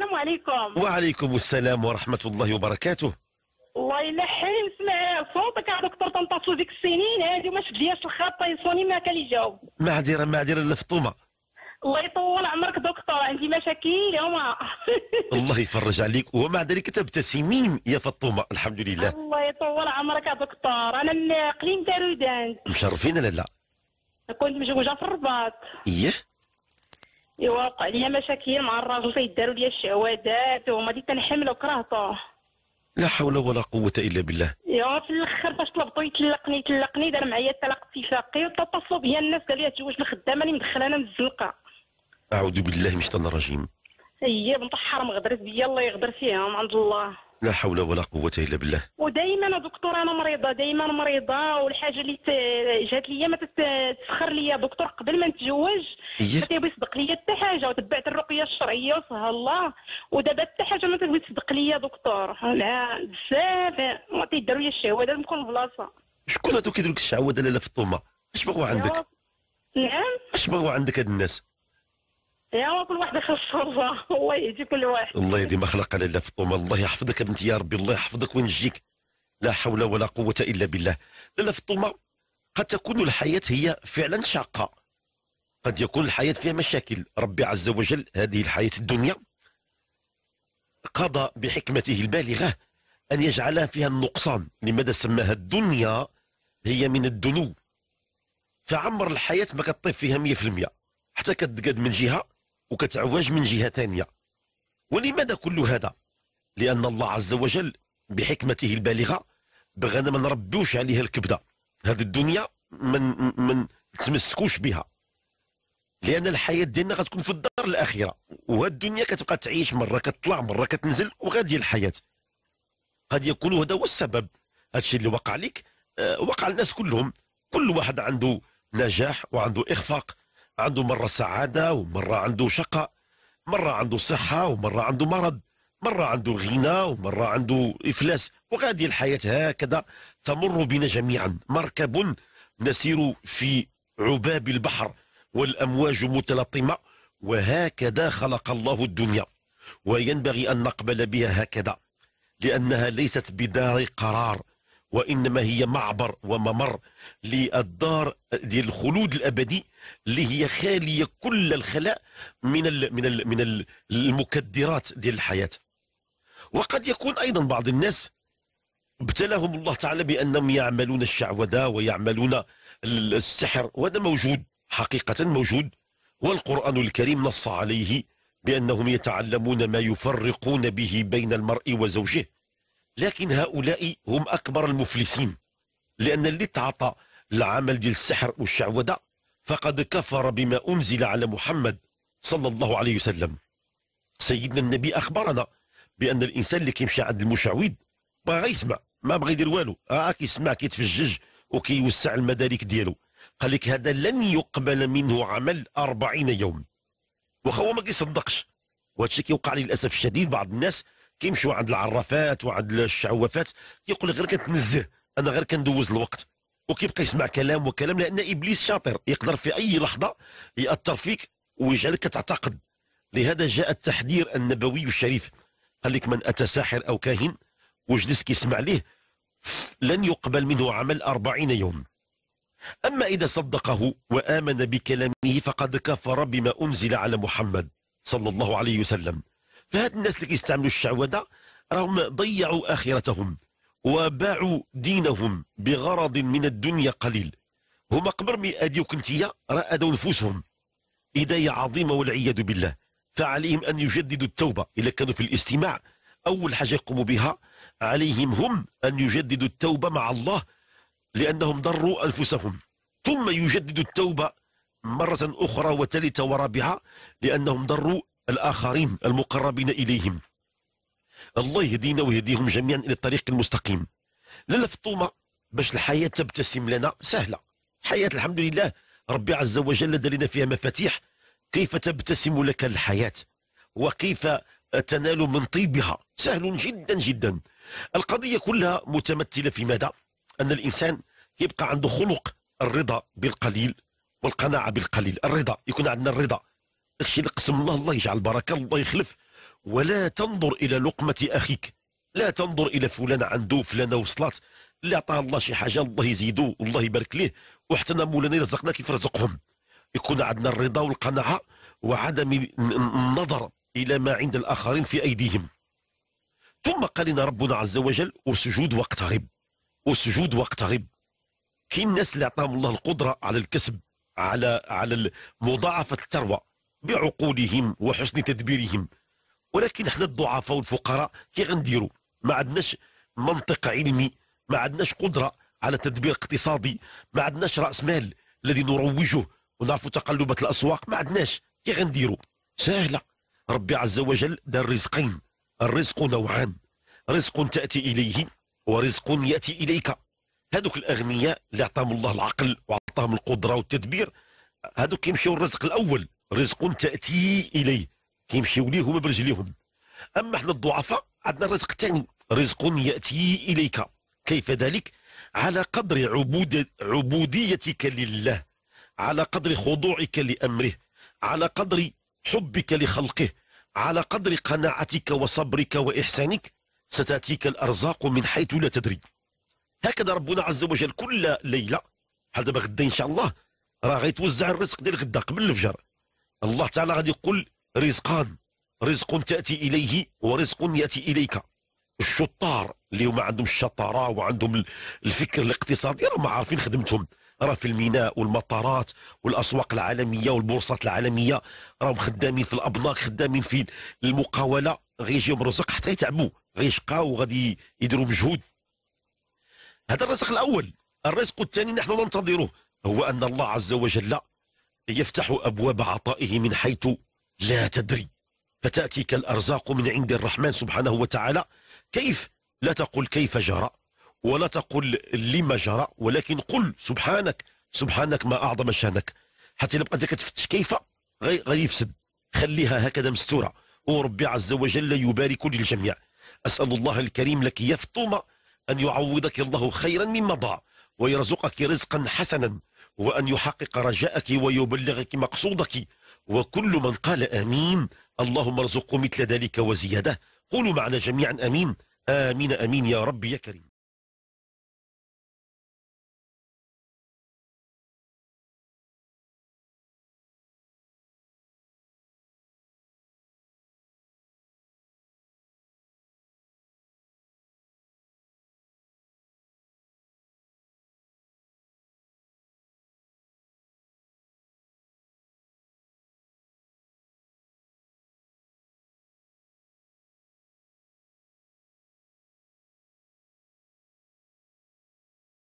السلام عليكم. وعليكم السلام ورحمة الله وبركاته. الله إلا حلم نسمع صوتك يا دكتور تنتصر ديك السنين هادي وما شدياش الخط يصوني ما كان يجاوب. معذرة معذرة الفطومة الله يطول عمرك دكتور عندي مشاكل هما الله يفرج عليك ومع ذلك تبتسمين يا فطومة الحمد لله. الله يطول عمرك يا دكتور. أنا من إقليم دارودان مشرفين لا لا. كنت مزوجة في الرباط. إيه؟ ايوا وقع لي مشاكل مع الراجل تيداروا لي الشهوادات وما ديت نحمل وكرهته لا حول ولا قوة إلا بالله. ايوا في الآخر فاش طلبتو يطلقني يطلقني دار معايا طلاق اتفاقي واتصلوا بيا الناس قال لي تزوج بالخدامه اللي أنا من الزنقة. أعوذ بالله من الشيطان الرجيم. هي بنت حرام غدرت بيا الله يغدر فيهم عند الله. لا حول ولا قوة إلا بالله. ودائما دكتور أنا مريضة دائما مريضة والحاجة اللي جات ليا ما تسخر ليا. دكتور قبل ما نتزوج إيه. ما تيبغي يصدق ليا حتى حاجة وتبعت الرقية الشرعية وسهل الله. ودابا حتى حاجة ما تبغي تصدق ليا دكتور. لا بزاف. ما تيداروا لي الشهوات نكون في بلاصة. شكون هادو كيديروا لك الشعوذة لألا فطومة اش بغوا عندك؟ نعم. اش بغوا عندك هاد الناس؟ يا كل واحد خاص الله يهدي كل واحد. الله يدي ما خلق لالا فطومة الله يحفظك يا بنتي يا ربي. الله يحفظك وينجيك. لا حول ولا قوة إلا بالله. لالا فطومة قد تكون الحياة هي فعلا شاقة. قد يكون الحياة فيها مشاكل. ربي عز وجل هذه الحياة الدنيا قضى بحكمته البالغة أن يجعلها فيها النقصان. لماذا سماها الدنيا؟ هي من الدنو فعمر الحياة ما كطيب فيها مية في المية. حتى كتقاد من جهة وكتعوج من جهة ثانية. ولماذا كل هذا؟ لأن الله عز وجل بحكمته البالغة بغانا ما نربوش عليها الكبدة. هذه الدنيا من من تمسكوش بها. لأن الحياة ديالنا غتكون في الدار الأخيرة. وهاد الدنيا كتبقى تعيش مرة كتطلع مرة كتنزل وغادي الحياة. قد يكون هذا هو السبب. هادشي اللي وقع لك آه، وقع الناس كلهم. كل واحد عنده نجاح وعنده إخفاق. عنده مرة سعادة ومرة عنده شقاء مرة عنده صحة ومرة عنده مرض مرة عنده غنى ومرة عنده إفلاس. وغادي الحياة هكذا تمر بنا جميعا. مركب نسير في عباب البحر والأمواج متلاطمة وهكذا خلق الله الدنيا. وينبغي أن نقبل بها هكذا لأنها ليست بدار قرار. وإنما هي معبر وممر للدار ديال الخلود الأبدي اللي هي خالية كل الخلاء من ال من ال من ال- المكدرات ديال الحياة. وقد يكون أيضا بعض الناس ابتلاهم الله تعالى بأنهم يعملون الشعوذة ويعملون ال- السحر وهذا موجود حقيقة موجود والقرآن الكريم نص عليه بأنهم يتعلمون ما يفرقون به بين المرء وزوجه. لكن هؤلاء هم أكبر المفلسين لأن اللي تعطى العمل ديال السحر والشعوذة فقد كفر بما أنزل على محمد صلى الله عليه وسلم. سيدنا النبي أخبرنا بأن الإنسان اللي كيمشي عند المشعوذ بغى يسمع ما بغى يدير والو. آه كيسمع كيتفجج وكيوسع المدارك ديالو. قال لك هذا لن يقبل منه عمل أربعين يوم. واخا هو ما كيصدقش. وهذا الشيء كيوقع للأسف الشديد بعض الناس كيمشوا عند العرافات وعند الشعوفات يقول لك غير كنتنزه أنا غير كندوز الوقت. وكيبقى يسمع كلام وكلام لأن إبليس شاطر يقدر في أي لحظة يأثر فيك ويجعلك تعتقد. لهذا جاء التحذير النبوي الشريف. قال لك من أتى ساحر أو كاهن وجلس كيسمع ليه لن يقبل منه عمل أربعين يوم. أما إذا صدقه وآمن بكلامه فقد كفر بما أنزل على محمد صلى الله عليه وسلم. فهاد الناس اللي كيستعملوا الشعوذة راهم ضيعوا آخرتهم وباعوا دينهم بغرض من الدنيا قليل. هما قبر مي أديوك انتيا رأدوا نفوسهم. إداية عظيمة والعياذ بالله. فعليهم أن يجددوا التوبة. إذا كانوا في الاستماع أول حاجة يقوموا بها عليهم هم أن يجددوا التوبة مع الله لأنهم ضروا أنفسهم. ثم يجددوا التوبة مرة أخرى وثالثة ورابعة لأنهم ضروا الآخرين المقربين إليهم. الله يهدينا ويهديهم جميعا إلى الطريق المستقيم. لا فطومة باش الحياة تبتسم لنا. سهلة. حياة الحمد لله. ربي عز وجل دلنا فيها مفاتيح. كيف تبتسم لك الحياة؟ وكيف تنال من طيبها؟ سهل جدا جدا. القضية كلها متمثلة في ماذا؟ أن الإنسان يبقى عنده خلق الرضا بالقليل والقناعة بالقليل. الرضا. يكون عندنا الرضا. الشيء اللي قسم الله الله يجعل بركة الله يخلف. ولا تنظر إلى لقمة أخيك. لا تنظر إلى فلان عنده فلانة وصلات. اللي عطاها الله شي حاجة الله يزيدو والله يبارك ليه. وحتى مولانا يرزقنا كيف رزقهم. يكون عندنا الرضا والقناعة وعدم النظر إلى ما عند الآخرين في أيديهم. ثم قال لنا ربنا عز وجل والسجود واقترب والسجود واقترب كاين الناس اللي عطاهم الله القدرة على الكسب على على مضاعفة الثروة. بعقولهم وحسن تدبيرهم. ولكن إحنا الضعفاء والفقراء كي غنديروا ما عندناش منطق علمي ما عندناش قدرة على تدبير اقتصادي ما عندناش رأس مال الذي نروجه ونعرفوا تقلبات الأسواق ما عندناش. كي غنديروا سهلة. ربي عز وجل دار رزقين. الرزق نوعان. رزق تأتي إليه ورزق يأتي إليك. هذوك الأغنياء اللي أعطاهم الله العقل وأعطاهم القدرة والتدبير هذوك يمشيوا الرزق الأول. رزق تأتي إليه. كيمشيو ليه هما برجليهم أما إحنا الضعفاء عندنا الرزق الثاني رزق يأتي إليك. كيف ذلك؟ على قدر عبود عبوديتك لله. على قدر خضوعك لأمره. على قدر حبك لخلقه. على قدر قناعتك وصبرك وإحسانك ستأتيك الأرزاق من حيث لا تدري. هكذا ربنا عز وجل كل ليلة دابا غدا إن شاء الله راه غيتوزع الرزق ديال غدا قبل الفجر. الله تعالى غادي يقول رزقان رزق تأتي إليه ورزق يأتي إليك. الشطار اللي هما عندهم الشطارة وعندهم الفكر الاقتصادي راهم عارفين خدمتهم. راه في الميناء والمطارات والأسواق العالمية والبورصات العالمية راهم خدامين في الأبناك خدامين في المقاولة. غيجيهم رزق حتى يتعبوا غيشقاو وغادي يديروا مجهود هذا الرزق الأول. الرزق الثاني نحن ننتظره هو أن الله عز وجل يفتح أبواب عطائه من حيث لا تدري. فتاتيك الارزاق من عند الرحمن سبحانه وتعالى. كيف؟ لا تقل كيف جرى ولا تقل لما جرى ولكن قل سبحانك سبحانك ما أعظم شأنك. حتى إذا بقيت كتفتش كيف؟ غيفسد خليها هكذا مستورة. وربي عز وجل يبارك للجميع. أسأل الله الكريم لك يفطم أن يعوضك الله خيرا مما ضاع ويرزقك رزقا حسنا. وأن يحقق رجاءك ويبلغك مقصودك. وكل من قال آمين اللهم ارزقه مثل ذلك وزيادة. قولوا معنا جميعا آمين. آمين آمين يا رب يا كريم.